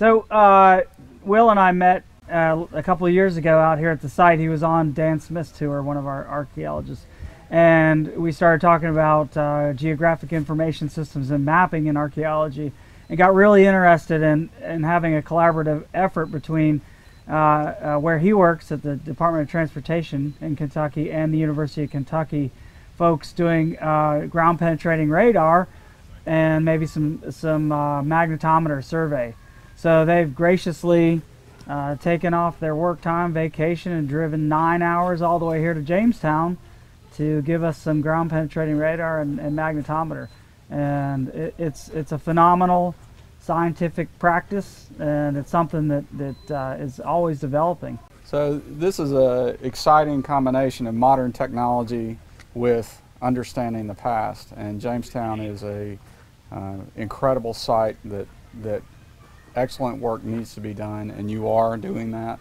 So uh, Will and I met uh, a couple of years ago out here at the site. He was on Dan Smith's tour, one of our archaeologists, and we started talking about uh, geographic information systems and mapping in archaeology, and got really interested in in having a collaborative effort between. Uh, uh, where he works at the Department of Transportation in Kentucky and the University of Kentucky, folks doing uh, ground penetrating radar and maybe some some magnetometer survey. So they've graciously uh, taken off their work time, vacation, and driven nine hours all the way here to Jamestown to give us some ground penetrating radar and, and magnetometer. And it, it's it's a phenomenal scientific practice, and it's something that that uh, is always developing. So this is a exciting combination of modern technology with understanding the past, and Jamestown is a uh, incredible site that that excellent work needs to be done, and you are doing that.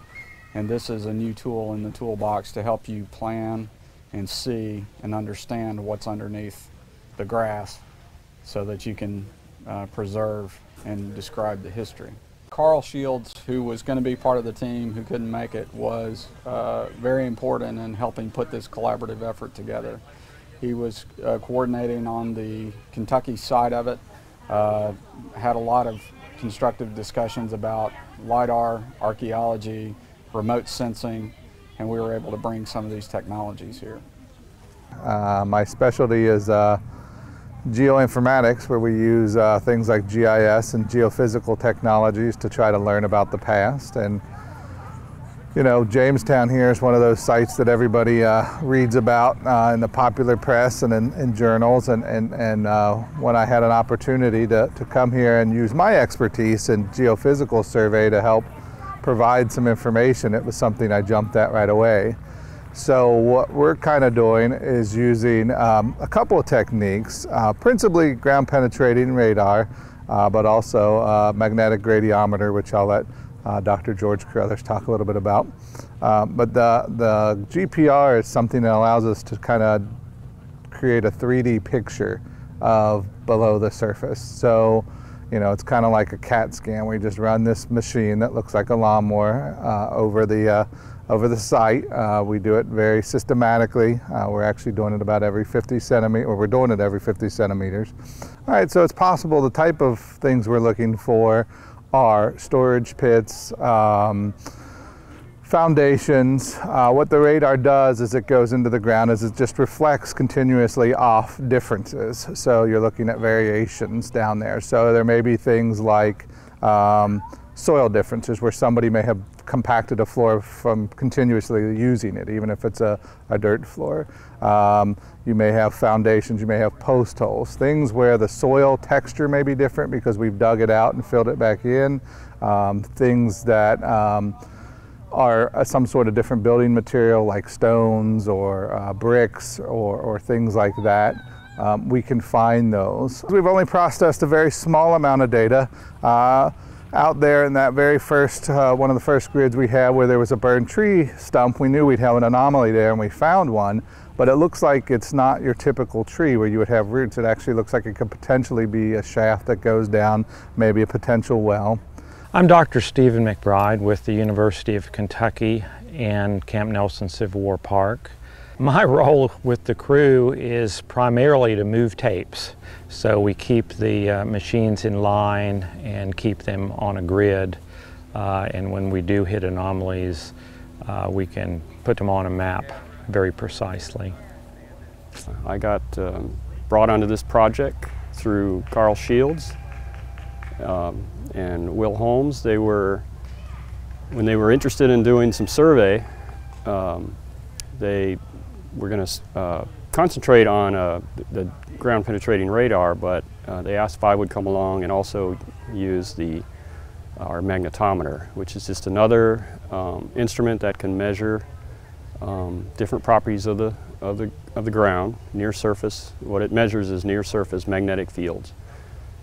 And this is a new tool in the toolbox to help you plan and see and understand what's underneath the grass so that you can uh, preserve and describe the history. Carl Shields, who was going to be part of the team who couldn't make it, was uh, very important in helping put this collaborative effort together. He was uh, coordinating on the Kentucky side of it, uh, had a lot of constructive discussions about LIDAR, archaeology, remote sensing, and we were able to bring some of these technologies here. Uh, my specialty is uh, geoinformatics, where we use uh, things like GIS and geophysical technologies to try to learn about the past. And you know, Jamestown here is one of those sites that everybody uh, reads about uh, in the popular press and in, in journals. And, and, and uh, when I had an opportunity to, to come here and use my expertise in geophysical survey to help provide some information, it was something I jumped at right away. So what we're kind of doing is using um, a couple of techniques, uh, principally ground penetrating radar, uh, but also uh, magnetic gradiometer, which I'll let uh, Dr. George Crothers talk a little bit about. Uh, but the, the GPR is something that allows us to kind of create a 3D picture of below the surface. So, you know, it's kind of like a CAT scan. We just run this machine that looks like a lawnmower uh, over the uh, over the site. Uh, we do it very systematically. Uh, we're actually doing it about every 50 centimeters, or we're doing it every 50 centimeters. All right, so it's possible the type of things we're looking for are storage pits, um, foundations. Uh, what the radar does as it goes into the ground is it just reflects continuously off differences. So you're looking at variations down there. So there may be things like um, soil differences where somebody may have compacted a floor from continuously using it, even if it's a, a dirt floor. Um, you may have foundations, you may have post holes, things where the soil texture may be different because we've dug it out and filled it back in. Um, things that um, are some sort of different building material like stones or uh, bricks or, or, things like that. Um, we can find those. We've only processed a very small amount of data. Uh, out there in that very first, uh, one of the first grids we had where there was a burned tree stump, we knew we'd have an anomaly there and we found one, but it looks like it's not your typical tree where you would have roots. It actually looks like it could potentially be a shaft that goes down, maybe a potential well. I'm Dr. Stephen McBride with the University of Kentucky and Camp Nelson Civil War Park. My role with the crew is primarily to move tapes. So we keep the uh, machines in line and keep them on a grid. Uh, and when we do hit anomalies, uh, we can put them on a map very precisely. I got um, brought onto this project through Carl Shields um, and Will Holmes. They were, when they were interested in doing some survey, um, they were going to uh, concentrate on uh, the ground penetrating radar, but uh, they asked if I would come along and also use the our magnetometer, which is just another um, instrument that can measure um, different properties of the, of, the, of the ground, near surface. What it measures is near surface magnetic fields.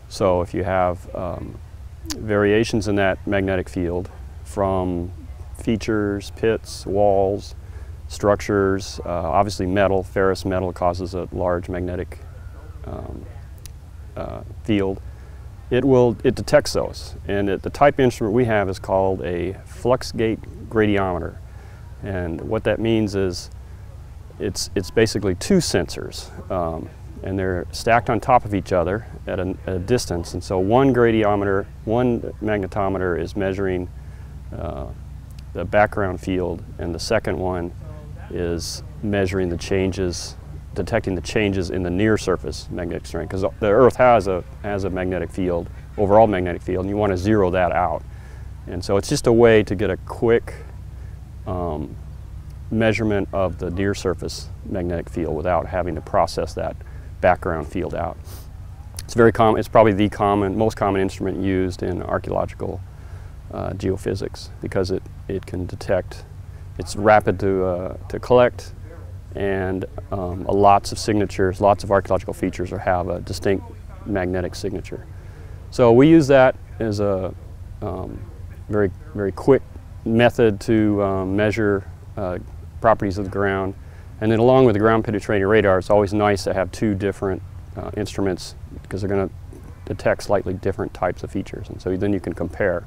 So if you have um, variations in that magnetic field from features, pits, walls, structures. Uh, obviously metal, ferrous metal causes a large magnetic um, uh, field. it will it detects those. And it, the type instrument we have is called a flux gate gradiometer. And what that means is it's, it's basically two sensors. Um, and they're stacked on top of each other at a, a, distance. And so one gradiometer, one magnetometer is measuring uh, the background field, and the second one is measuring the changes, detecting the changes in the near surface magnetic strength. Because the Earth has a, has a magnetic field, overall magnetic field, and you want to zero that out. And so it's just a way to get a quick um, measurement of the near surface magnetic field without having to process that background field out. It's very common, it's probably the common, most common instrument used in archaeological uh, geophysics because it, it can detect, it's rapid to, uh, to collect and um, lots of signatures, lots of archaeological features or have a distinct magnetic signature. So we use that as a um, very, very quick method to um, measure uh, properties of the ground and then along with the ground penetrating radar, it's always nice to have two different uh, instruments because they're going to detect slightly different types of features. And so then you can compare,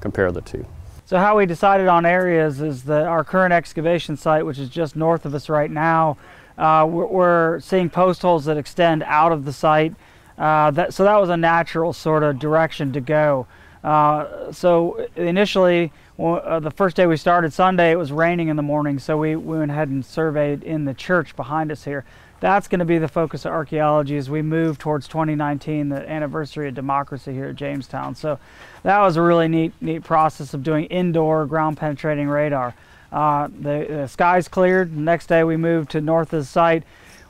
compare the two. So how we decided on areas is that our current excavation site, which is just north of us right now, uh, we're, we're, seeing post holes that extend out of the site. Uh, that, so that was a natural sort of direction to go. Uh, so initially, well, uh, the first day we started, Sunday, it was raining in the morning, so we, we went ahead and surveyed in the church behind us here. That's going to be the focus of archaeology as we move towards 2019, the anniversary of democracy here at Jamestown. So that was a really neat, neat process of doing indoor ground penetrating radar. Uh, the, the skies cleared. The next day we moved to north of the site.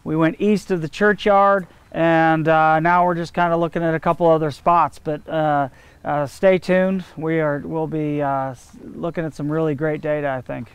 We went east of the churchyard, and uh, now we're just kind of looking at a couple other spots. But uh, uh, stay tuned. We are we'll be uh, looking at some really great data, I think.